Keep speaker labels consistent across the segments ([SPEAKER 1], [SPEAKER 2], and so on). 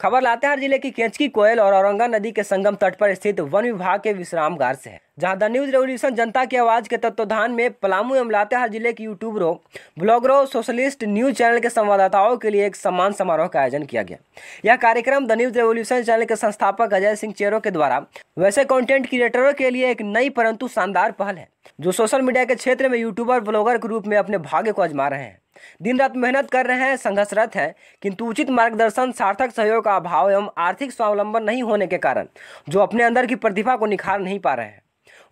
[SPEAKER 1] खबर लातेहार ज़िले की केंचकी कोयल और औरंगा नदी के संगम तट पर स्थित वन विभाग के विश्रामगार से है। जहाँ द न्यूज़ रेवोल्यूशन जनता की आवाज़ के तत्वाधान में पलामू एवं लातेहार ज़िले के यूट्यूबरों ब्लॉगरों, सोशलिस्ट, न्यूज़ चैनल के संवाददाताओं के लिए एक सम्मान समारोह का आयोजन किया गया। यह कार्यक्रम द न्यूज़ रेवोल्यूशन चैनल के संस्थापक अजय सिंह चेरो के द्वारा वैसे कंटेंट क्रिएटरों के लिए एक नई परंतु शानदार पहल है, जो सोशल मीडिया के क्षेत्र में यूट्यूबर ब्लॉगर के रूप में अपने भाग्य को आजमा रहे हैं। दिन रात मेहनत कर रहे हैं, संघर्षरत हैं, किंतु उचित मार्गदर्शन, सार्थक सहयोग का अभाव एवं आर्थिक स्वावलंबन नहीं होने के कारण, जो अपने अंदर की प्रतिभा को निखार नहीं पा रहे हैं।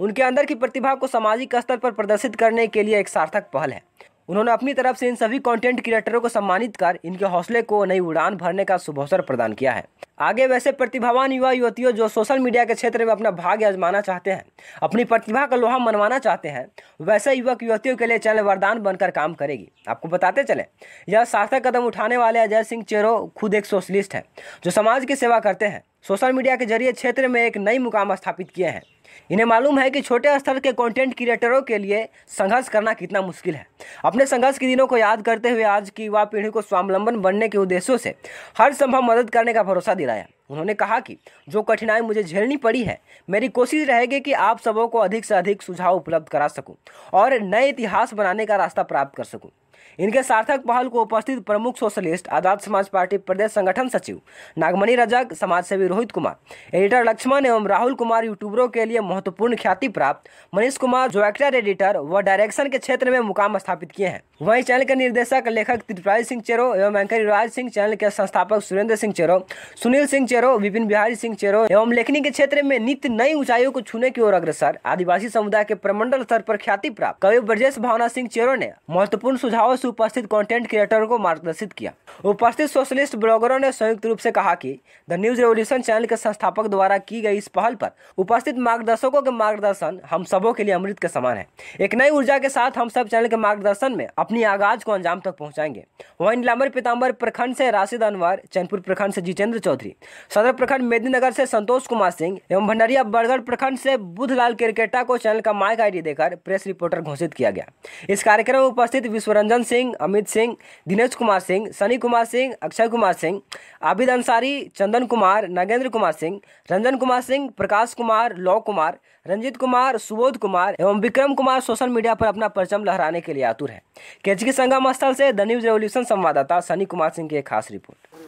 [SPEAKER 1] उनके अंदर की प्रतिभा को सामाजिक स्तर पर प्रदर्शित करने के लिए एक सार्थक पहल है। उन्होंने अपनी तरफ़ से इन सभी कंटेंट क्रिएटरों को सम्मानित कर इनके हौसले को नई उड़ान भरने का शुभ अवसर प्रदान किया है। आगे वैसे प्रतिभावान युवा युवतियों जो सोशल मीडिया के क्षेत्र में अपना भाग्य आजमाना चाहते हैं, अपनी प्रतिभा का लोहा मनवाना चाहते हैं, वैसे युवक युवतियों के लिए चैनल वरदान बनकर काम करेगी। आपको बताते चले, यह सार्थक कदम उठाने वाले अजय सिंह चेरो खुद एक सोशलिस्ट है, जो समाज की सेवा करते हैं। सोशल मीडिया के ज़रिए क्षेत्र में एक नई मुकाम स्थापित किए हैं। इन्हें मालूम है कि छोटे स्तर के कंटेंट क्रिएटरों के लिए संघर्ष करना कितना मुश्किल है। अपने संघर्ष के दिनों को याद करते हुए आज की युवा पीढ़ी को स्वावलंबन बनने के उद्देश्यों से हर संभव मदद करने का भरोसा दिलाया। उन्होंने कहा कि जो कठिनाई मुझे झेलनी पड़ी है, मेरी कोशिश रहेगी कि आप सबों को अधिक से अधिक सुझाव उपलब्ध करा सकूँ और नए इतिहास बनाने का रास्ता प्राप्त कर सकूँ। इनके सार्थक पहल को उपस्थित प्रमुख सोशलिस्ट, आज़ाद समाज पार्टी प्रदेश संगठन सचिव, नागमणि रजक समाज सेवी रोहित कुमार, एडिटर लक्ष्मण एवं राहुल कुमार यूट्यूबरों के लिए महत्वपूर्ण ख्याति प्राप्त मनीष कुमार, जो एक्टर, एडिटर व डायरेक्शन के क्षेत्र में मुकाम स्थापित किए हैं। वहीं चैनल के निर्देशक, लेखक त्रिपुरारी सिंह चेरो एवं एंकर युवराज सिंह, चैनल के संस्थापक सुरेंद्र सिंह चेरो, सुनील सिंह चेरो विपिन बिहारी सिंह चेरो, एवं लेखनी के क्षेत्र में नित्य नई ऊंचाइयों को छूने की ओर अग्रसर। आदिवासी समुदाय के प्रमंडल स्तर पर ख्याति प्राप्त। कवि ब्रजेश भावना सिंह चेरो ने महत्वपूर्ण सुझावों से उपस्थित कंटेंट क्रिएटरों को मार्गदर्शित किया। उपस्थित सोशलिस्ट ब्लॉगरों ने संयुक्त रूप से कहा कि द न्यूज़ रेवोल्यूशन चैनल के संस्थापक द्वारा की गई इस पहल पर उपस्थित मार्गदर्शकों के मार्गदर्शन हम सबों के लिए अमृत के समान है। एक नई ऊर्जा के साथ हम सब चैनल के मार्गदर्शन में अपनी आगाज़ को अंजाम तक पहुंचाएँगे। वहीं नीलाम्बर पीताम्बर प्रखंड से राशिद अनवर, चैनपुर प्रखंड से जितेंद्र चौधरी। सदर प्रखंड मेदिनीनगर से संतोष कुमार सिंह एवं भंडारिया बड़गढ़ प्रखंड से बुधलाल क्रिकेटा को चैनल का माइक आईडी देकर प्रेस रिपोर्टर घोषित किया गया। इस कार्यक्रम में उपस्थित विश्वरंजन सिंह, अमित सिंह, दिनेश कुमार सिंह, सनी कुमार सिंह, अक्षय कुमार सिंह, आबिद अंसारी, चंदन कुमार, नागेंद्र कुमार सिंह, रंजन कुमार सिंह, प्रकाश कुमार, लौ कुमार, रंजित कुमार, सुबोध कुमार एवं विक्रम कुमार सोशल मीडिया पर अपना परचम लहराने के लिए आतुर है। केचकी संगम स्थल से द न्यूज़ रेवोल्यूशन संवाददाता सनी कुमार सिंह की एक खास रिपोर्ट।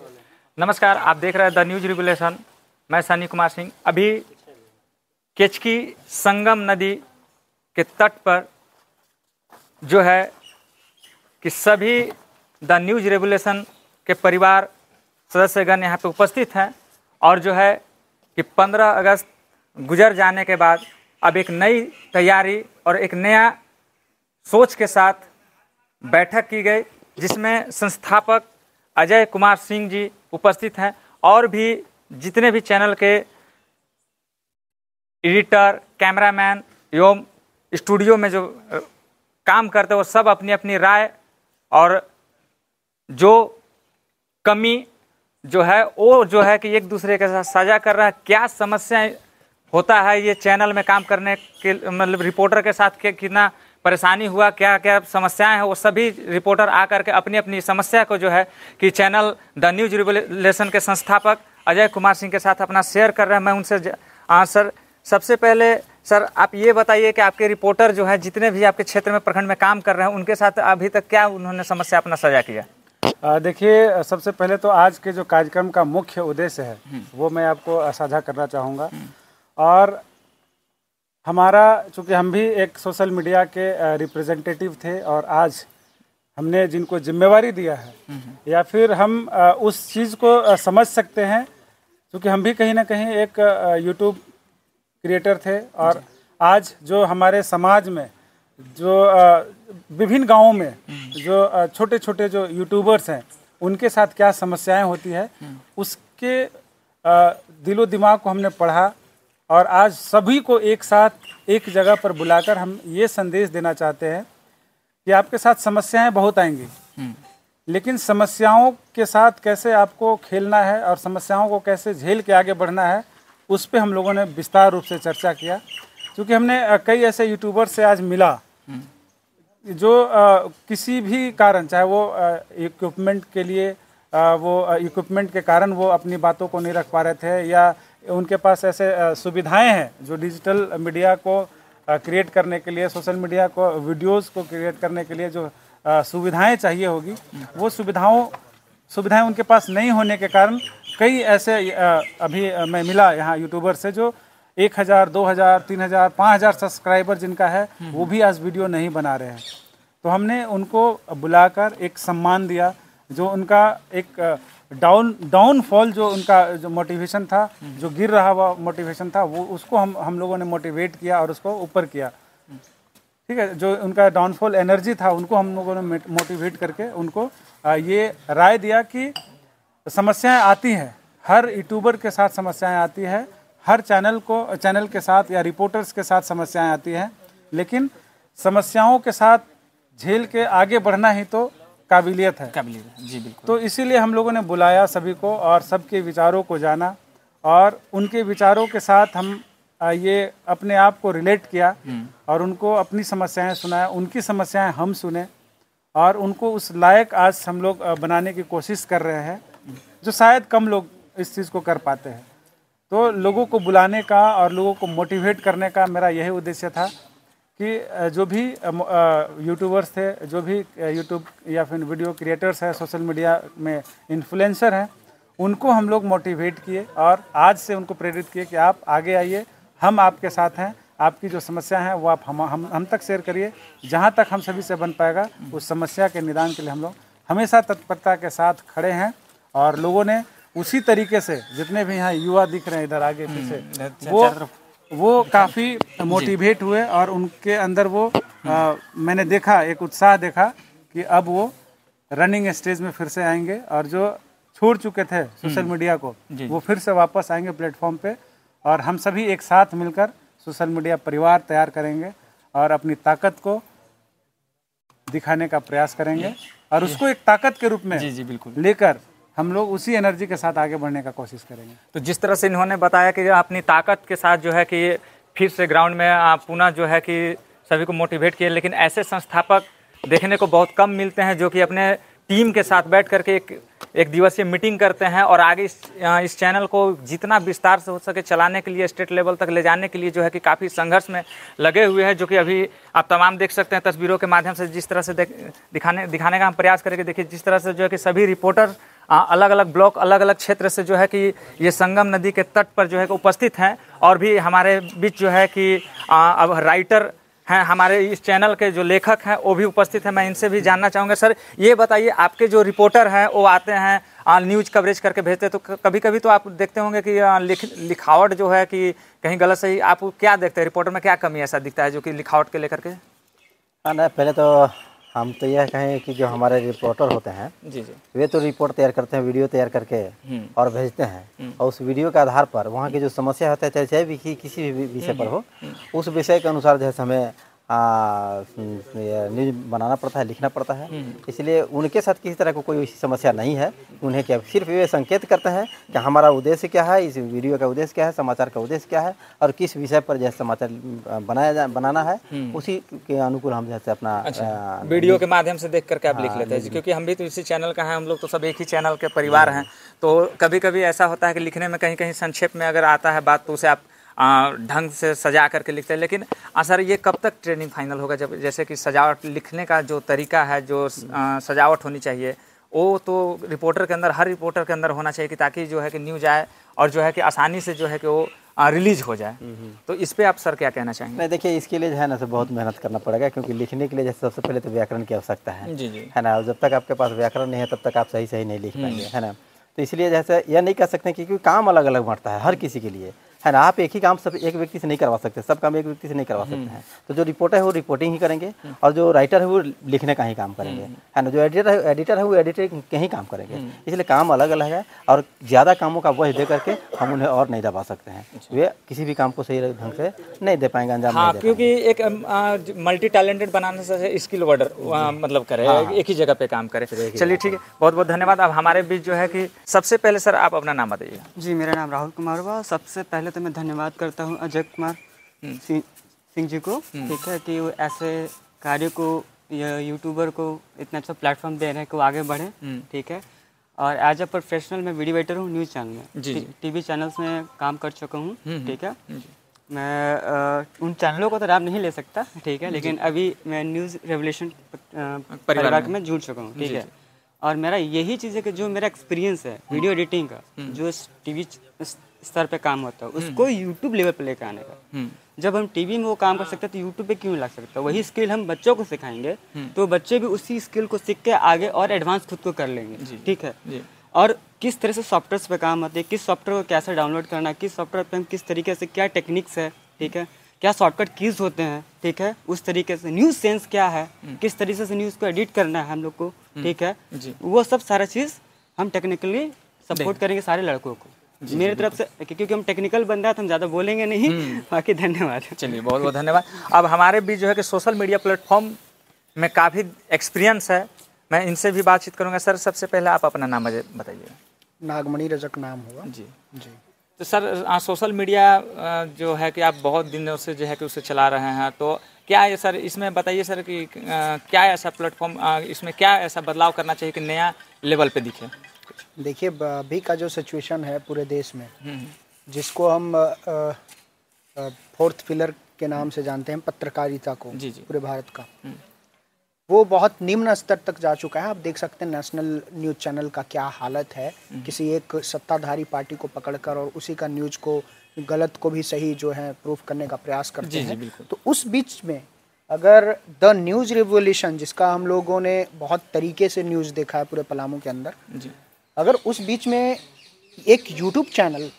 [SPEAKER 2] नमस्कार, आप देख रहे हैं द न्यूज़ रेगुलेशन मैं सनी कुमार सिंह। अभी केचकी संगम नदी के तट पर जो है कि सभी द न्यूज़ रेगुलेशन के परिवार सदस्यगण यहाँ पे उपस्थित हैं और जो है कि 15 अगस्त गुजर जाने के बाद अब एक नई तैयारी और एक नया सोच के साथ बैठक की गई, जिसमें संस्थापक अजय कुमार सिंह जी उपस्थित हैं और भी जितने भी चैनल के एडिटर, कैमरामैन एवं स्टूडियो में जो काम करते हैं, वो सब अपनी अपनी राय और जो कमी जो है, वो जो है कि एक दूसरे के साथ साझा कर रहा है, क्या समस्याएँ होता है ये चैनल में काम करने के मतलब रिपोर्टर के साथ के कितना परेशानी हुआ क्या क्या समस्याएँ हैं वो सभी रिपोर्टर आकर के अपनी अपनी समस्या को जो है कि चैनल द न्यूज़ रिवोल्यूशन के संस्थापक अजय कुमार सिंह के साथ अपना शेयर कर रहे हैं। मैं उनसे हाँ सर सबसे पहले सर आप ये बताइए कि आपके रिपोर्टर जो है जितने भी आपके क्षेत्र में प्रखंड में काम कर रहे हैं उनके साथ अभी तक क्या उन्होंने समस्या अपना सजा किया
[SPEAKER 3] देखिए सबसे पहले तो आज के जो कार्यक्रम का मुख्य उद्देश्य है वो मैं आपको साझा करना चाहूँगा। और हमारा चूँकि हम भी एक सोशल मीडिया के रिप्रेजेंटेटिव थे और आज हमने जिनको जिम्मेवारी दिया है या फिर हम उस चीज़ को समझ सकते हैं क्योंकि हम भी कहीं ना कहीं एक यूट्यूब क्रिएटर थे और आज जो हमारे समाज में जो विभिन्न गाँवों में जो छोटे छोटे जो यूट्यूबर्स हैं उनके साथ क्या समस्याएँ होती है उसके दिलो दिमाग को हमने पढ़ा और आज सभी को एक साथ एक जगह पर बुलाकर हम ये संदेश देना चाहते हैं कि आपके साथ समस्याएँ बहुत आएँगी। लेकिन समस्याओं के साथ कैसे आपको खेलना है और समस्याओं को कैसे झेल के आगे बढ़ना है उस पर हम लोगों ने विस्तार रूप से चर्चा किया। क्योंकि हमने कई ऐसे यूट्यूबर से आज मिला। जो आ, किसी भी कारण चाहे वो इक्विपमेंट के लिए आ, वो इक्विपमेंट के कारण वो अपनी बातों को नहीं रख पा रहे थे या उनके पास ऐसे सुविधाएँ हैं जो डिजिटल मीडिया को क्रिएट करने के लिए सोशल मीडिया को वीडियोस को क्रिएट करने के लिए जो सुविधाएँ चाहिए होगी, वो सुविधाओं, सुविधाएँ उनके पास नहीं होने के कारण कई ऐसे अभी मैं मिला यहाँ यूट्यूबर से जो एक हज़ार, दो हज़ार, तीन हज़ार, पाँच हज़ार सब्सक्राइबर जिनका है, वो भी आज वीडियो नहीं बना रहे हैं। तो हमने उनको बुलाकर एक सम्मान दिया, जो उनका एक डाउन डाउनफॉल जो उनका, जो मोटिवेशन था, जो गिर रहा हुआ मोटिवेशन था, वो उसको हम हम लोगों ने मोटिवेट किया और उसको ऊपर किया। ठीक है, जो उनका डाउनफॉल एनर्जी था, उनको हम लोगों ने मोटिवेट करके उनको ये राय दिया कि समस्याएँ आती हैं। हर यूट्यूबर के साथ समस्याएँ आती है, हर चैनल को चैनल के साथ या रिपोर्टर्स के साथ समस्याएँ आती हैं, लेकिन समस्याओं के साथ झेल के आगे बढ़ना ही तो काबिलियत है।
[SPEAKER 2] काबिलियत जी बिल्कुल।
[SPEAKER 3] तो इसीलिए हम लोगों ने बुलाया सभी को और सबके विचारों को जाना और उनके विचारों के साथ हम ये अपने आप को रिलेट किया और उनको अपनी समस्याएँ सुनाया उनकी समस्याएँ हम सुने और उनको उस लायक आज हम लोग बनाने की कोशिश कर रहे हैं जो शायद कम लोग इस चीज़ को कर पाते हैं। तो लोगों को बुलाने का और लोगों को मोटिवेट करने का मेरा यही उद्देश्य था। कि जो भी यूट्यूबर्स थे जो भी यूट्यूब या फिर वीडियो क्रिएटर्स हैं सोशल मीडिया में इन्फ्लुएंसर हैं उनको हम लोग मोटिवेट किए और आज से उनको प्रेरित किए कि आप आगे आइए हम आपके साथ हैं आपकी जो समस्या है वो आप हम हम हम तक शेयर करिए जहाँ तक हम सभी से बन पाएगा उस समस्या के निदान के लिए हम लोग हमेशा तत्परता के साथ खड़े हैं और लोगों ने उसी तरीके से जितने भी यहाँ युवा दिख रहे हैं इधर आगे पीछे हम्म, वो वो काफ़ी मोटिवेट हुए और उनके अंदर वो आ, मैंने देखा एक उत्साह देखा कि अब वो रनिंग स्टेज में फिर से आएँगे और जो छोड़ चुके थे सोशल हम्म। मीडिया को वो फिर से वापस आएँगे प्लेटफॉर्म पे और हम सभी एक साथ मिलकर सोशल मीडिया परिवार तैयार करेंगे और अपनी ताकत को दिखाने का प्रयास करेंगे और उसको एक ताकत के रूप में जी जी बिल्कुल। लेकर हम लोग उसी एनर्जी के साथ आगे बढ़ने का कोशिश करेंगे।
[SPEAKER 2] तो जिस तरह से इन्होंने बताया कि अपनी ताकत के साथ जो है कि फिर से ग्राउंड में आप पुनः जो है कि सभी को मोटिवेट किए, लेकिन ऐसे संस्थापक देखने को बहुत कम मिलते हैं जो कि अपने टीम के साथ बैठ करके एक एक दिवसीय मीटिंग करते हैं और आगे इस इस चैनल को जितना विस्तार से हो सके चलाने के लिए स्टेट लेवल तक ले जाने के लिए जो है कि काफ़ी संघर्ष में लगे हुए हैं, जो कि अभी आप तमाम देख सकते हैं तस्वीरों के माध्यम से जिस तरह से दिखाने दिखाने का हम प्रयास करेंगे। देखिए, जिस तरह से जो है कि सभी रिपोर्टर अलग अलग ब्लॉक अलग अलग क्षेत्र से जो है कि ये संगम नदी के तट पर जो है उपस्थित हैं और भी हमारे बीच जो है कि अब राइटर हैं हमारे इस चैनल के जो लेखक हैं वो भी उपस्थित हैं। मैं इनसे भी जानना चाहूँगा। सर ये बताइए आपके जो रिपोर्टर हैं वो आते हैं न्यूज़ कवरेज करके भेजते तो कभी कभी तो आप देखते होंगे कि लिख लिखावट जो है कि कहीं गलत सही आप क्या देखते हैं? रिपोर्टर में क्या कमी ऐसा दिखता है जो कि लिखावट के लेकर के?
[SPEAKER 4] हाँ, नहीं पहले तो हम तो यह कहें कि जो हमारे रिपोर्टर होते हैं जी जी वे तो रिपोर्ट तैयार करते हैं वीडियो तैयार करके हम्म। और भेजते हैं हम्म। और उस वीडियो के आधार पर वहाँ की जो समस्या होता है चाहे चाहे भी किसी भी विषय पर हो हम्म। उस विषय के अनुसार जैसे हमें न्यूज़ बनाना पड़ता है लिखना पड़ता है। हम्म। इसलिए उनके साथ किसी तरह को कोई समस्या नहीं है। उन्हें क्या सिर्फ़ ये संकेत करते हैं कि हमारा उद्देश्य क्या है इस वीडियो का उद्देश्य क्या है समाचार का उद्देश्य क्या है और किस विषय पर जैसे समाचार बनाया जा बनाना है हम्म। उसी के अनुकूल हम जैसे अपना
[SPEAKER 2] अच्छा, वीडियो के माध्यम से देख करके आप लिख हाँ, लेते हैं। क्योंकि हम भी तो इसी चैनल का है हम लोग तो सब एक ही चैनल के परिवार हैं। तो कभी कभी ऐसा होता है कि लिखने में कहीं कहीं संक्षेप में अगर आता है बात तो उसे आप ढंग से सजा करके लिखते हैं। लेकिन सर ये कब तक ट्रेनिंग फाइनल होगा? जब जैसे कि सजावट लिखने का जो तरीका है जो सजावट होनी चाहिए वो तो रिपोर्टर के अंदर हर रिपोर्टर के अंदर होना चाहिए कि ताकि जो है कि न्यूज़ आए और जो है कि आसानी से जो है कि वो रिलीज़ हो जाए। हम्म, हम्म। तो इस पे आप सर क्या कहना चाहेंगे?
[SPEAKER 4] नहीं देखिए इसके लिए जो है ना से बहुत मेहनत करना पड़ेगा क्योंकि लिखने के लिए जैसे सबसे पहले तो व्याकरण की आवश्यकता है। जी जी। है ना? जब तक आपके पास व्याकरण नहीं है तब तक आप सही सही नहीं लिख पाएँगे हम्म। है ना? तो इसलिए जैसे यह नहीं कह सकते क्योंकि काम अलग अलग बढ़ता है हर किसी के लिए। है ना? आप एक ही काम सब एक व्यक्ति से नहीं करवा सकते सब काम एक व्यक्ति से नहीं करवा सकते हैं। तो जो रिपोर्टर है वो रिपोर्टिंग ही करेंगे और जो राइटर है वो लिखने का ही काम करेंगे है ना? जो एडिटर है एडिटर है वो एडिटिंग के ही काम करेंगे। इसलिए काम अलग अलग है और ज़्यादा कामों का वह दे करके हम उन्हें और नहीं दबा सकते हैं। वे किसी भी काम को सही ढंग से नहीं दे पाएँगे अंजाम हाँ,
[SPEAKER 2] क्योंकि एक मल्टी टैलेंटेड बनाने से स्किल वर्डर मतलब करे हाँ। एक ही जगह पे काम करे चलिए ठीक है। बहुत बहुत धन्यवाद। अब हमारे बीच जो है कि सबसे पहले सर आप अपना नाम बताइए।
[SPEAKER 5] जी मेरा नाम राहुल कुमार हुआ। सबसे पहले पहले तो मैं धन्यवाद करता हूँ अजय कुमार हम्म। सिंह जी को हम्म। ठीक है कि वो ऐसे कार्य को यूट्यूबर को इतना अच्छा प्लेटफॉर्म दे रहे हैं कि वो आगे बढ़े हम्म। ठीक है और एज अ प्रोफेशनल मैं वीडियो एडिटर हूँ न्यूज़ चैनल में
[SPEAKER 2] जी।
[SPEAKER 5] टीवी चैनल्स में काम कर चुका हूँ ठीक है मैं अ, उन चैनलों को तो नाम नहीं ले सकता ठीक है लेकिन अभी मैं न्यूज़ रेवोल्यूशन परिवार।
[SPEAKER 2] में
[SPEAKER 5] जुड़ चुका हूँ ठीक है और मेरा यही चीज़ है कि जो मेरा एक्सपीरियंस है वीडियो एडिटिंग का जो टीवी स्तर पे काम होता है। उसको यूट्यूब लेवल पे लेकर आने का।
[SPEAKER 2] हम्म,
[SPEAKER 5] जब हम टीवी में वो काम कर सकते हैं तो यूट्यूब पे क्यों ला सकता वही स्किल हम बच्चों को सिखाएँगे तो बच्चे भी उसी स्किल को सीख के आगे और एडवांस खुद को कर लेंगे। ठीक है? और किस तरह से सॉफ्टवेयर पे काम होते हैं किस सॉफ्टवेयर को कैसे डाउनलोड करना है किस सॉफ्टवेयर पे हम किस तरीके से क्या टेक्निक्स है ठीक है? क्या शॉर्टकट कीज होते हैं ठीक है? उस तरीके से न्यूज़ सेंस क्या है किस तरीके से न्यूज़ को एडिट करना है हम लोग को ठीक है। वो सब सारा चीज़ हम टेक्निकली सपोर्ट करेंगे सारे लड़कों को। मेरी तरफ़ से क्योंकि हम टेक्निकल बंदा है तो हम ज़्यादा बोलेंगे नहीं। बाकी धन्यवाद।
[SPEAKER 2] चलिए बहुत बहुत धन्यवाद। अब हमारे बीच जो है कि सोशल मीडिया प्लेटफॉर्म में काफ़ी एक्सपीरियंस है। मैं इनसे भी बातचीत करूँगा। सर सबसे पहले आप अपना नाम बताइए।
[SPEAKER 6] नागमणि रजक नाम होगा
[SPEAKER 2] जी।
[SPEAKER 6] जी।
[SPEAKER 2] तो सर आ, सोशल मीडिया जो है कि आप बहुत दिनों से जो है कि उसे चला रहे हैं तो क्या है सर इसमें बताइए सर कि आ, क्या ऐसा प्लेटफॉर्म इसमें क्या ऐसा बदलाव करना चाहिए कि नया लेवल पे दिखे?
[SPEAKER 6] देखिए अभी का जो सिचुएशन है पूरे देश में
[SPEAKER 2] हम्म,
[SPEAKER 6] जिसको हम फोर्थ पिलर के नाम से जानते हैं पत्रकारिता को
[SPEAKER 2] जी, जी।
[SPEAKER 6] पूरे भारत का। वो बहुत निम्न स्तर तक जा चुका है। आप देख सकते हैं नेशनल न्यूज़ चैनल का क्या हालत है। किसी एक सत्ताधारी पार्टी को पकड़कर और उसी का न्यूज़ को गलत को भी सही जो है प्रूफ करने का प्रयास करते
[SPEAKER 2] जी, जी,
[SPEAKER 6] हैं।
[SPEAKER 2] बिल्कुल।
[SPEAKER 6] तो उस बीच में अगर द न्यूज़ रिवोल्यूशन जिसका हम लोगों ने बहुत तरीके से न्यूज़ देखा है पूरे पलामू के अंदर
[SPEAKER 2] जी।
[SPEAKER 6] अगर उस बीच में एक YouTube channel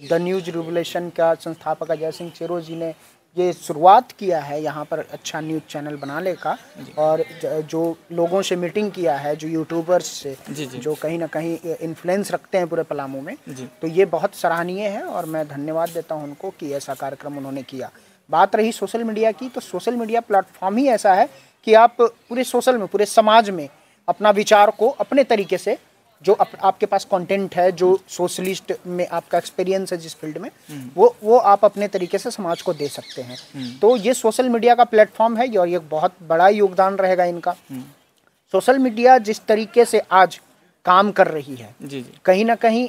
[SPEAKER 6] the news revolution का संस्थापक अजय सिंह चेरो जी ने ये शुरुआत किया है यहाँ पर अच्छा न्यूज़ चैनल बनाने का और जो लोगों से मीटिंग किया है जो यूट्यूबर्स से
[SPEAKER 2] जी, जी।
[SPEAKER 6] जो कहीं ना कहीं इन्फ्लुएंस रखते हैं पूरे पलामू में। तो ये बहुत सराहनीय है और मैं धन्यवाद देता हूँ उनको कि ऐसा कार्यक्रम उन्होंने किया बात रही सोशल मीडिया की तो सोशल मीडिया प्लेटफॉर्म ही ऐसा है कि आप पूरे सोशल में पूरे समाज में अपना विचार को अपने तरीके से जो अप, आपके पास कंटेंट है जो सोशलिस्ट में आपका एक्सपीरियंस है जिस फ़ील्ड में वो वो आप अपने तरीके से समाज को दे सकते हैं। तो ये सोशल मीडिया का प्लेटफॉर्म है और ये बहुत बड़ा योगदान रहेगा इनका। सोशल मीडिया जिस तरीके से आज काम कर रही है
[SPEAKER 2] जी जी।
[SPEAKER 6] कहीं ना कहीं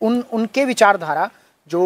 [SPEAKER 6] उन उनके विचारधारा जो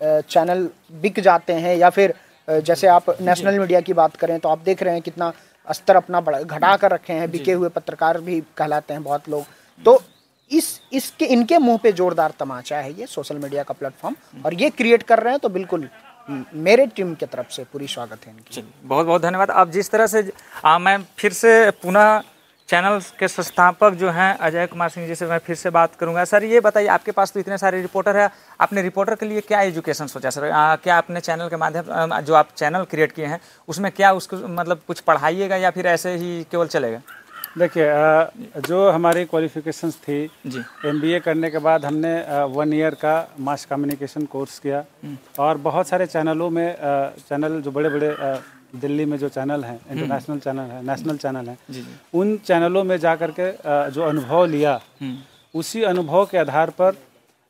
[SPEAKER 6] चैनल बिक जाते हैं या फिर जैसे आप नेशनल मीडिया की बात करें तो आप देख रहे हैं कितना स्तर अपना बढ़ा घटा कर रखे हैं बिके हुए पत्रकार भी कहलाते हैं बहुत लोग। तो इस इसके इनके मुँह पे जोरदार तमाचा है ये सोशल मीडिया का प्लेटफॉर्म। और ये क्रिएट कर रहे हैं तो बिल्कुल मेरे टीम की तरफ़ से पूरी स्वागत है इनकी।
[SPEAKER 2] बहुत बहुत धन्यवाद। अब जिस तरह से आ, मैं फिर से पुनः चैनल के संस्थापक जो हैं अजय कुमार सिंह जी से मैं फिर से बात करूँगा। सर ये बताइए आपके पास तो इतने सारे रिपोर्टर है आपने रिपोर्टर के लिए क्या एजुकेशन सोचा? सर आ, क्या आपने चैनल के माध्यम जो आप चैनल क्रिएट किए हैं उसमें क्या उसको मतलब कुछ पढ़ाइएगा या फिर ऐसे ही केवल चलेगा?
[SPEAKER 3] देखिए जो हमारी क्वालिफिकेशंस थी
[SPEAKER 2] एम
[SPEAKER 3] एमबीए करने के बाद हमने वन ईयर का मास कम्युनिकेशन कोर्स किया। और बहुत सारे चैनलों में चैनल जो बड़े बड़े दिल्ली में जो चैनल हैं इंटरनेशनल चैनल है नेशनल चैनल है उन चैनलों में जा कर के जो अनुभव लिया उसी अनुभव के आधार पर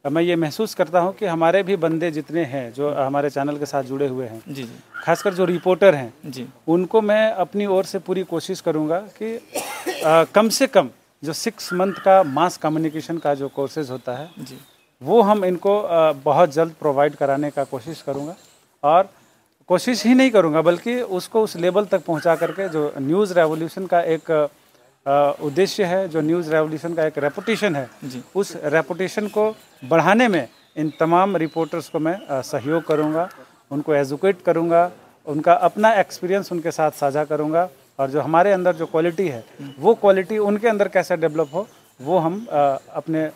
[SPEAKER 3] मैं ये महसूस करता हूँ कि हमारे भी बंदे जितने हैं जो हमारे चैनल के साथ जुड़े हुए हैं
[SPEAKER 2] जी जी।
[SPEAKER 3] खासकर जो रिपोर्टर हैं
[SPEAKER 2] जी।
[SPEAKER 3] उनको मैं अपनी ओर से पूरी कोशिश करूँगा कि अ, कम से कम जो सिक्स मंथ का मास कम्युनिकेशन का जो कोर्सेज होता है
[SPEAKER 2] जी।
[SPEAKER 3] वो हम इनको अ, बहुत जल्द प्रोवाइड कराने का कोशिश करूँगा। और कोशिश ही नहीं करूँगा बल्कि उसको उस लेवल तक पहुँचा करके जो न्यूज़ रेवोल्यूशन का एक उद्देश्य है जो न्यूज़ रेवोल्यूशन का एक रेपुटेशन है उस रेपुटेशन को बढ़ाने में इन तमाम रिपोर्टर्स को मैं सहयोग करूँगा उनको एजुकेट करूँगा उनका अपना एक्सपीरियंस उनके साथ साझा करूँगा और जो हमारे अंदर जो क्वालिटी है वो क्वालिटी उनके अंदर कैसे डेवलप हो वो हम अपने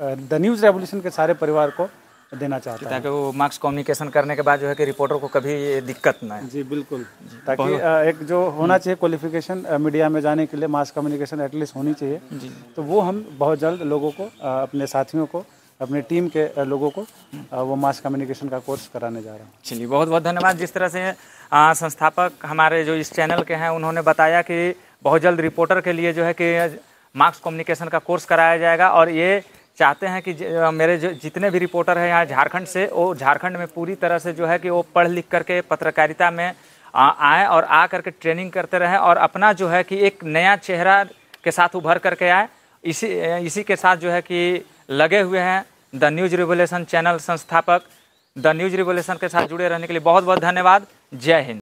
[SPEAKER 3] द न्यूज़ रेवोल्यूशन के सारे परिवार को देना चाहते हैं
[SPEAKER 2] ताकि वो मार्क्स कम्युनिकेशन करने के बाद जो है कि रिपोर्टर को कभी ये दिक्कत ना आए।
[SPEAKER 3] जी बिल्कुल। ताकि एक जो होना चाहिए क्वालिफिकेशन मीडिया में जाने के लिए मास कम्युनिकेशन एटलीस्ट होनी चाहिए। जी। तो वो हम बहुत जल्द लोगों को अपने साथियों को अपने टीम के लोगों को वो मास कम्युनिकेशन का कोर्स कराने जा रहा हूँ।
[SPEAKER 2] चलिए बहुत बहुत धन्यवाद। जिस तरह से आ, संस्थापक हमारे जो इस चैनल के हैं उन्होंने बताया कि बहुत जल्द रिपोर्टर के लिए जो है कि मार्क्स कम्युनिकेशन का कोर्स कराया जाएगा और ये चाहते हैं कि मेरे जो जितने भी रिपोर्टर हैं यहाँ झारखंड से, वो झारखंड में पूरी तरह से जो है कि वो पढ़ लिख करके पत्रकारिता में आए और आ करके ट्रेनिंग करते रहें और अपना जो है कि एक नया चेहरा के साथ उभर करके आए। इसी इसी के साथ जो है कि लगे हुए हैं द न्यूज़ रिवोल्यूशन चैनल संस्थापक। द न्यूज़ रिवोल्यूशन के साथ जुड़े रहने के लिए बहुत बहुत धन्यवाद। जय हिंद।